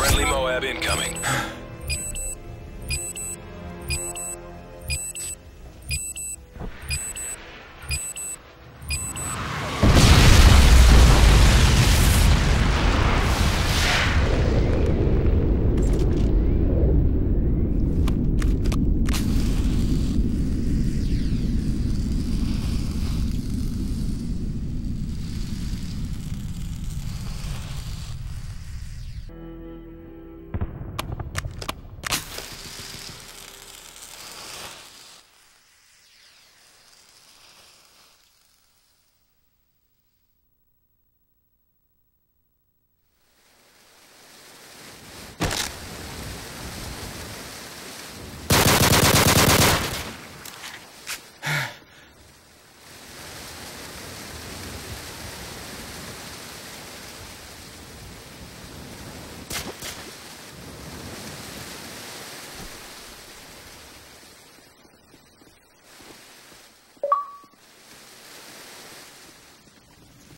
Friendly Moab incoming.